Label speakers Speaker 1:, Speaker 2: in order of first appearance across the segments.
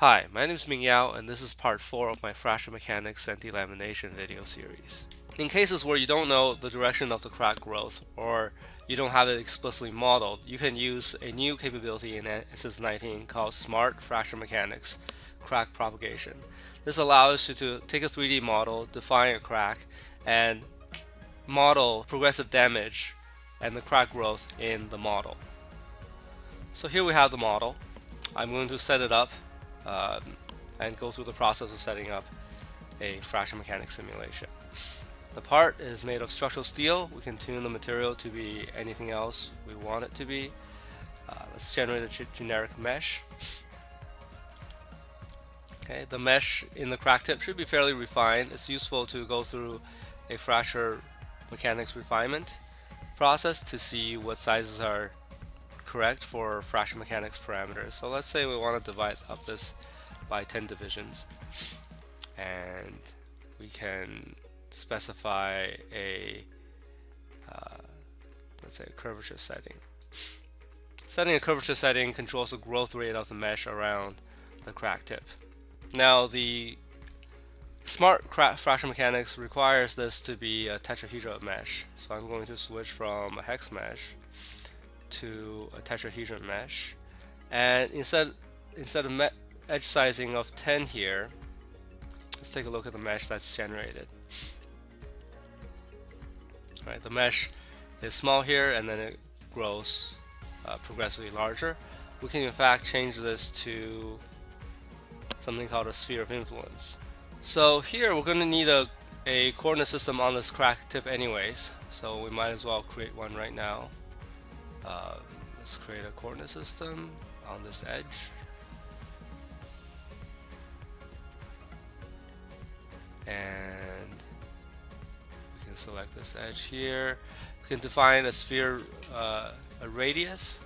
Speaker 1: Hi, my name is Ming Yao and this is part 4 of my fracture mechanics and delamination video series. In cases where you don't know the direction of the crack growth or you don't have it explicitly modeled, you can use a new capability in ANSYS 19 called Smart Fracture Mechanics Crack Propagation. This allows you to take a 3D model, define a crack, and model progressive damage and the crack growth in the model. So here we have the model. I'm going to set it up um, and go through the process of setting up a fracture mechanics simulation. The part is made of structural steel. We can tune the material to be anything else we want it to be. Uh, let's generate a generic mesh. Okay, the mesh in the crack tip should be fairly refined. It's useful to go through a fracture mechanics refinement process to see what sizes are correct for fracture mechanics parameters. So let's say we want to divide up this by 10 divisions and we can specify a uh, let's say a curvature setting. Setting a curvature setting controls the growth rate of the mesh around the crack tip. Now the smart fracture mechanics requires this to be a tetrahedral mesh. So I'm going to switch from a hex mesh to a tetrahedron mesh. And instead, instead of edge sizing of 10 here, let's take a look at the mesh that's generated. All right, the mesh is small here and then it grows uh, progressively larger. We can in fact change this to something called a sphere of influence. So here we're going to need a, a coordinate system on this crack tip anyways, so we might as well create one right now. Uh, let's create a coordinate system on this edge. And we can select this edge here. We can define a sphere, uh, a radius.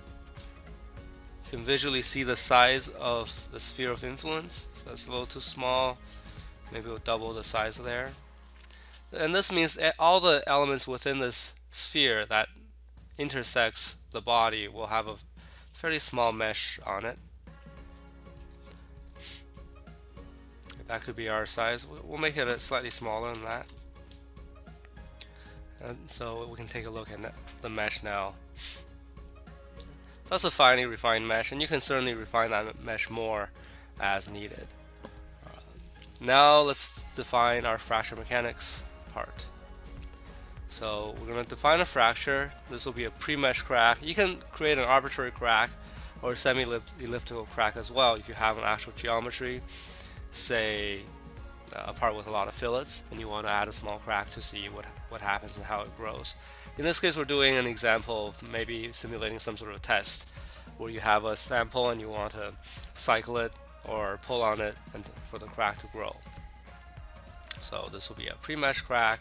Speaker 1: You can visually see the size of the sphere of influence. So it's a little too small. Maybe we'll double the size there. And this means all the elements within this sphere that intersects the body will have a fairly small mesh on it. That could be our size. We'll make it a slightly smaller than that. And so we can take a look at the mesh now. That's a finely refined mesh, and you can certainly refine that mesh more as needed. Uh, now let's define our fracture mechanics part. So we're going to define a fracture. This will be a pre-mesh crack. You can create an arbitrary crack or semi-elliptical crack as well if you have an actual geometry, say uh, a part with a lot of fillets, and you want to add a small crack to see what, what happens and how it grows. In this case, we're doing an example of maybe simulating some sort of test where you have a sample and you want to cycle it or pull on it and for the crack to grow. So this will be a pre-mesh crack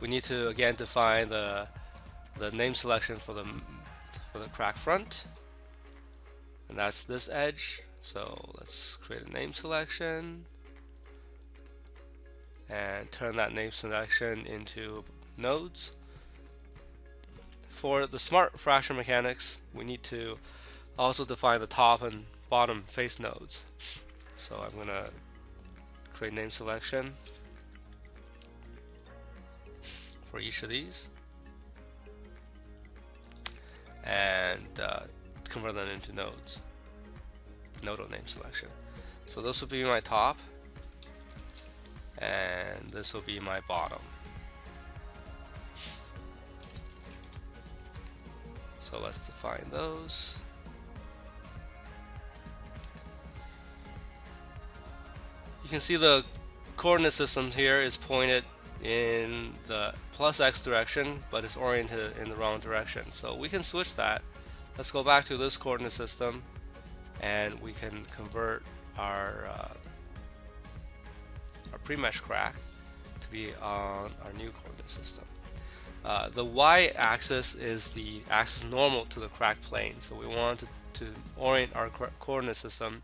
Speaker 1: we need to again define the the name selection for the for the crack front. And that's this edge. So let's create a name selection. And turn that name selection into nodes. For the smart fracture mechanics we need to also define the top and bottom face nodes. So I'm gonna create name selection for each of these. And uh, convert them into nodes. Nodal name selection. So this will be my top. And this will be my bottom. So let's define those. You can see the coordinate system here is pointed in the plus x direction, but it's oriented in the wrong direction. So we can switch that. Let's go back to this coordinate system and we can convert our, uh, our pre-mesh crack to be on our new coordinate system. Uh, the y-axis is the axis normal to the crack plane. So we want to, to orient our co coordinate system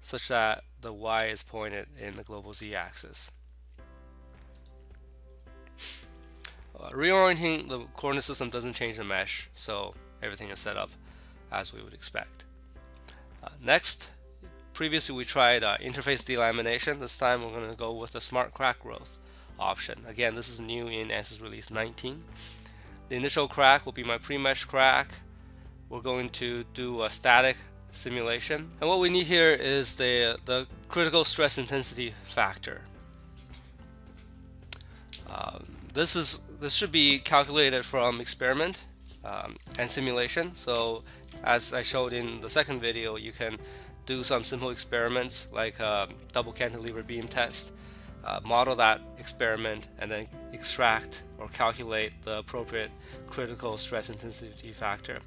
Speaker 1: such that the y is pointed in the global z-axis. Uh, reorienting the coordinate system doesn't change the mesh, so everything is set up as we would expect. Uh, next, previously we tried uh, interface delamination. This time we're going to go with the smart crack growth option. Again, this is new in ANSYS release 19. The initial crack will be my pre-mesh crack. We're going to do a static simulation. And what we need here is the, the critical stress intensity factor. Um, this is this should be calculated from experiment um, and simulation. So as I showed in the second video, you can do some simple experiments like a double cantilever beam test, uh, model that experiment, and then extract or calculate the appropriate critical stress intensity factor.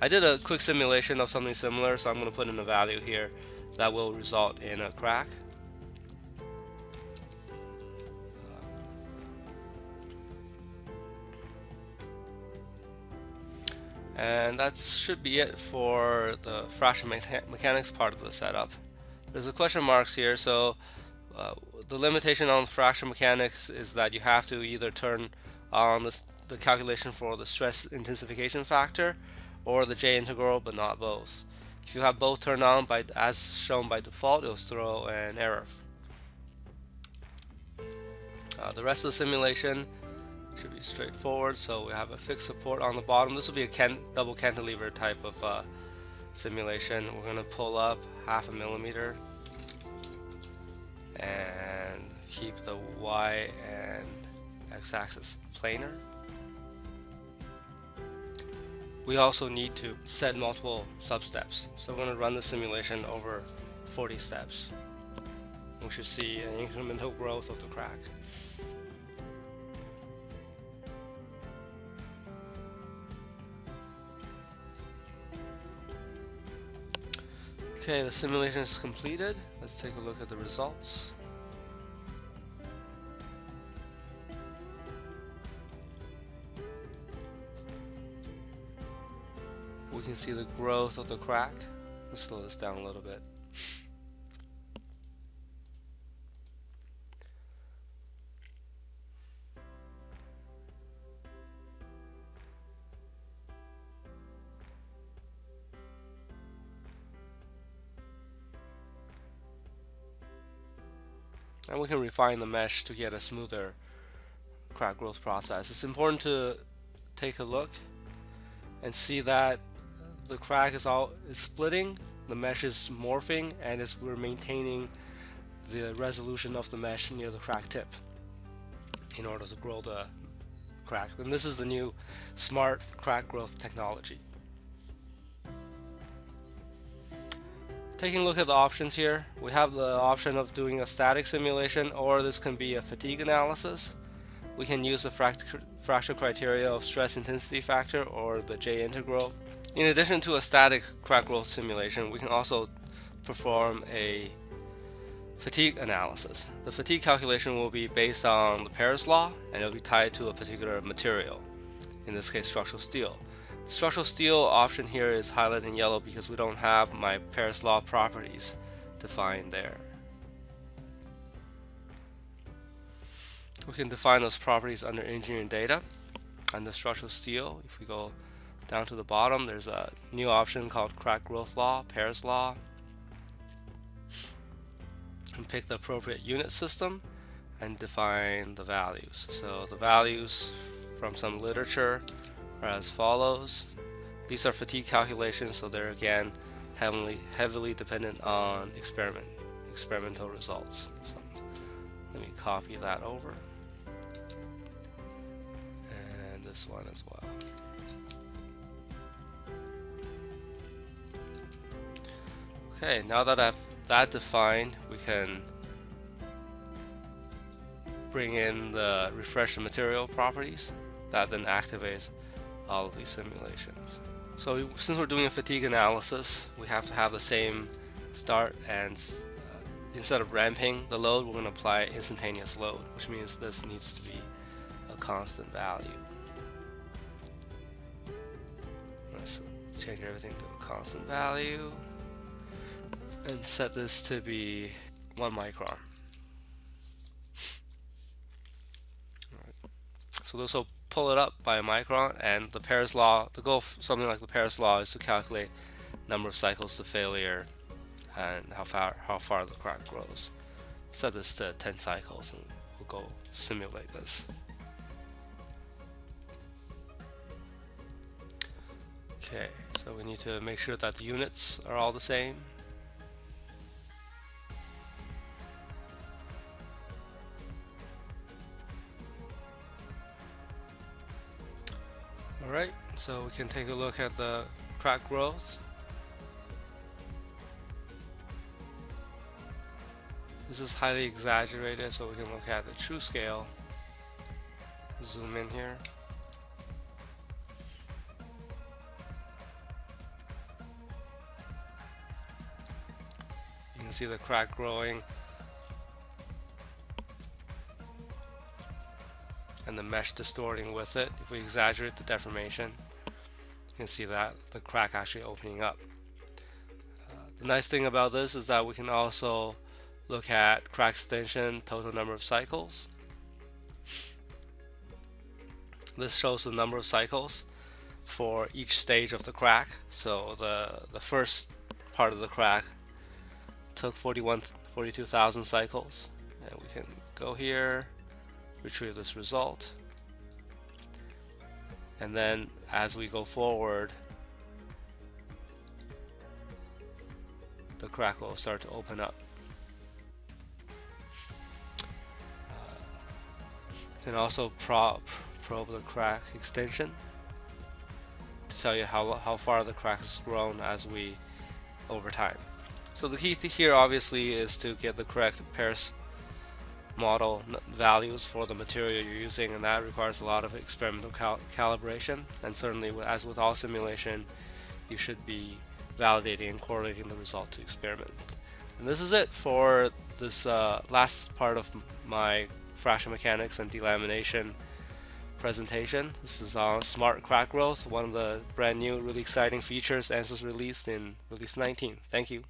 Speaker 1: I did a quick simulation of something similar, so I'm going to put in a value here that will result in a crack. And that should be it for the fracture mecha mechanics part of the setup. There's a question marks here, so uh, the limitation on fracture mechanics is that you have to either turn on the, the calculation for the stress intensification factor or the J integral, but not both. If you have both turned on by as shown by default, it will throw an error. Uh, the rest of the simulation should be straightforward. So we have a fixed support on the bottom. This will be a double cantilever type of uh, simulation. We're going to pull up half a millimeter and keep the Y and X-axis planar. We also need to set multiple sub-steps. So we're going to run the simulation over 40 steps. We should see an incremental growth of the crack. Okay, the simulation is completed. Let's take a look at the results. We can see the growth of the crack. Let's slow this down a little bit. And we can refine the mesh to get a smoother crack growth process. It's important to take a look and see that the crack is all is splitting, the mesh is morphing, and it's, we're maintaining the resolution of the mesh near the crack tip in order to grow the crack. And this is the new smart crack growth technology. Taking a look at the options here, we have the option of doing a static simulation or this can be a fatigue analysis. We can use the fracture criteria of stress intensity factor or the J integral. In addition to a static crack growth simulation, we can also perform a fatigue analysis. The fatigue calculation will be based on the Paris law and it will be tied to a particular material, in this case structural steel. Structural steel option here is highlighted in yellow because we don't have my Paris law properties defined there. We can define those properties under engineering data. Under structural steel, if we go down to the bottom, there's a new option called crack growth law, Paris law. And pick the appropriate unit system and define the values. So the values from some literature are as follows. These are fatigue calculations, so they're again heavily heavily dependent on experiment experimental results. So let me copy that over. And this one as well. Okay, now that I've that defined, we can bring in the refresh material properties that then activates all of these simulations. So since we're doing a fatigue analysis, we have to have the same start and uh, instead of ramping the load, we're going to apply instantaneous load, which means this needs to be a constant value. Let's change everything to a constant value and set this to be 1 micron. So this will pull it up by a micron and the Paris law, the goal something like the Paris law is to calculate number of cycles to failure and how far how far the crack grows. Set this to 10 cycles and we'll go simulate this. Okay, so we need to make sure that the units are all the same. Alright, so we can take a look at the crack growth. This is highly exaggerated, so we can look at the true scale. Zoom in here. You can see the crack growing and the mesh distorting with it. If we exaggerate the deformation, you can see that the crack actually opening up. Uh, the nice thing about this is that we can also look at crack extension, total number of cycles. This shows the number of cycles for each stage of the crack. So the, the first part of the crack took 41, 42,000 cycles. And we can go here, retrieve this result. And then as we go forward, the crack will start to open up. Uh, you can also probe, probe the crack extension to tell you how, how far the crack has grown as we over time. So the key here obviously is to get the correct Paris model values for the material you're using and that requires a lot of experimental cal calibration and certainly as with all simulation you should be validating and correlating the result to experiment. And this is it for this uh, last part of my fracture mechanics and delamination presentation. This is on Smart Crack Growth, one of the brand new really exciting features ANSYS released in release 19. Thank you.